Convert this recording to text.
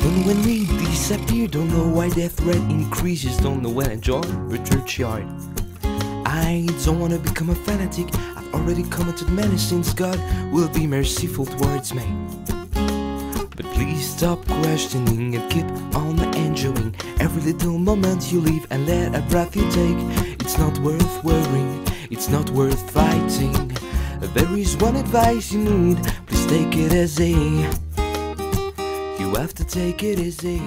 Don't know when we disappear, don't know why death rate increases, don't know when I join the churchyard. I don't wanna become a fanatic, I've already committed many sins, God will be merciful towards me. But please stop questioning and keep on enjoying every little moment you live and let a breath you take. It's not worth worrying, it's not worth fighting. There is one advice you need, please take it easy. You have to take it easy.